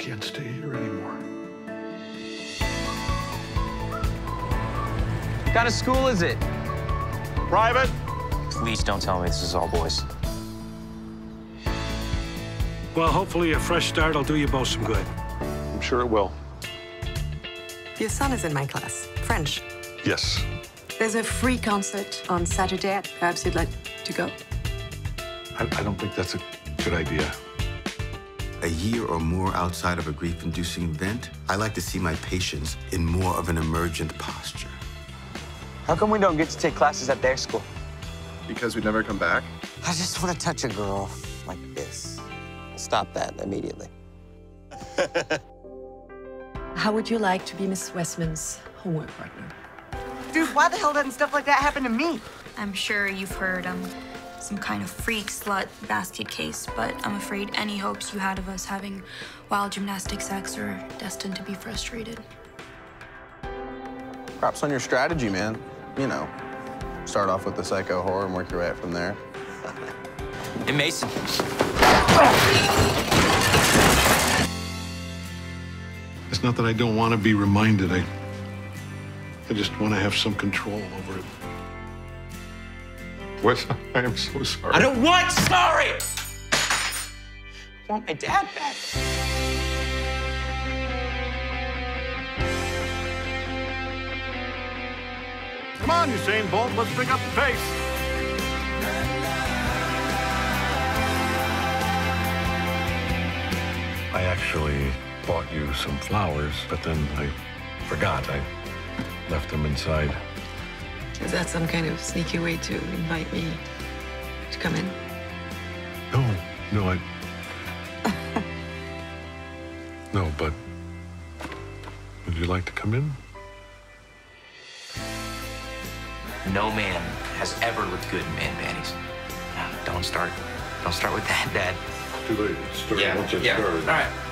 can't stay here anymore. What kind of school is it? Private? Please don't tell me this is all boys. Well, hopefully a fresh start will do you both some good. I'm sure it will. Your son is in my class, French. Yes. There's a free concert on Saturday. Perhaps you'd like to go. I, I don't think that's a good idea. A year or more outside of a grief-inducing event, I like to see my patients in more of an emergent posture. How come we don't get to take classes at their school? Because we'd never come back? I just want to touch a girl like this. Stop that immediately. How would you like to be Miss Westman's homework partner? Dude, why the hell doesn't stuff like that happen to me? I'm sure you've heard I'm some kind of freak slut basket case, but I'm afraid any hopes you had of us having wild gymnastic sex are destined to be frustrated. Props on your strategy, man. You know, start off with the psycho horror and work your way up from there. Hey, Mason. It's not that I don't want to be reminded. I, I just want to have some control over it. Wes, I am so sorry. I don't want sorry! I want my dad back. Come on, Usain Bolt, let's pick up the pace. I actually bought you some flowers, but then I forgot. I left them inside. Is that some kind of sneaky way to invite me to come in? No, no, I. no, but would you like to come in? No man has ever looked good in man panties. Now, Don't start. Don't start with that, Dad. Too late. Start yeah. All right.